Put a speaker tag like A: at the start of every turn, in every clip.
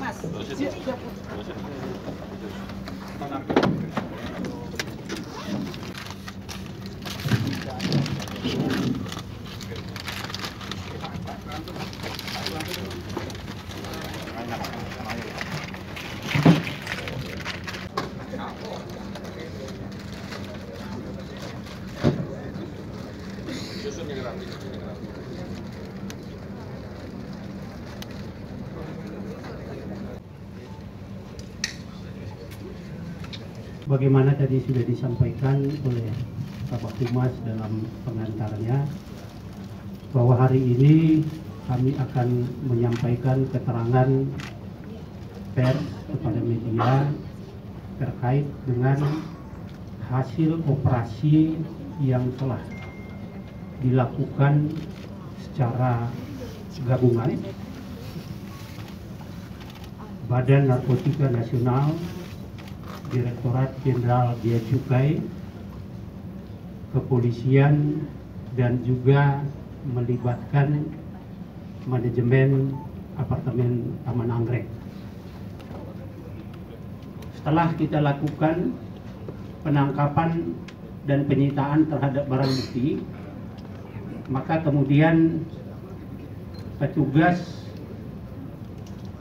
A: Mas,
B: Bagaimana tadi sudah disampaikan oleh Bapak Humas dalam pengantarnya bahwa hari ini kami akan menyampaikan keterangan pers kepada media terkait dengan hasil operasi yang telah dilakukan secara gabungan Badan Narkotika Nasional Direktorat Jenderal Bea Cukai, Kepolisian, dan juga melibatkan manajemen apartemen Taman Anggrek. Setelah kita lakukan penangkapan dan penyitaan terhadap barang bukti, maka kemudian petugas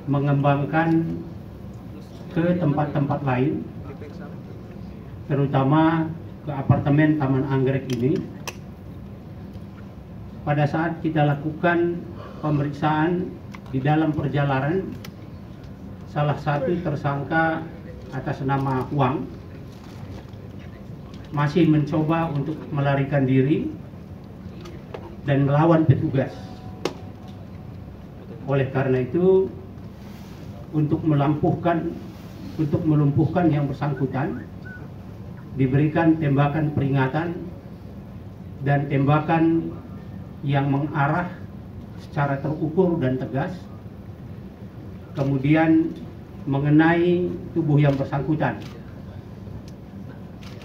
B: mengembangkan ke tempat-tempat lain terutama ke apartemen Taman Anggrek ini. Pada saat kita lakukan pemeriksaan di dalam perjalanan, salah satu tersangka atas nama Huang masih mencoba untuk melarikan diri dan melawan petugas. Oleh karena itu, untuk melampuhkan, untuk melumpuhkan yang bersangkutan, diberikan tembakan peringatan dan tembakan yang mengarah secara terukur dan tegas kemudian mengenai tubuh yang bersangkutan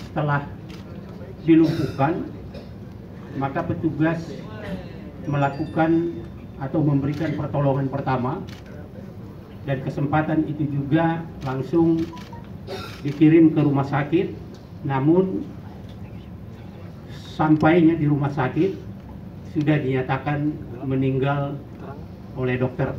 B: setelah dilumpuhkan maka petugas melakukan atau memberikan pertolongan pertama dan kesempatan itu juga langsung dikirim ke rumah sakit namun sampainya di rumah sakit sudah dinyatakan meninggal oleh dokter.